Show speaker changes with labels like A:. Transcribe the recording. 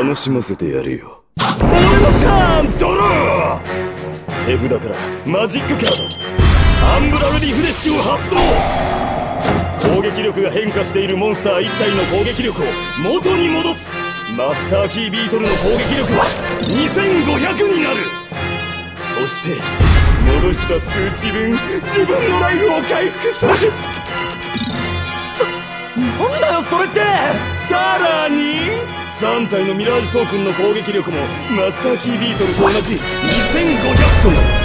A: 楽しませてやるよ。俺のターンドロー。手札からマジックカード。アンブラルリフレッシュを発動。攻撃力が変化しているモンスター1体の攻撃力を元に戻す。マスターキービートルの攻撃力は2500になる。そして戻した数値分自分のライフを回復する。ちょなんだよそれって！さ3体のミラージュトークンの攻撃力もマスターキービートルと同じ2500となる。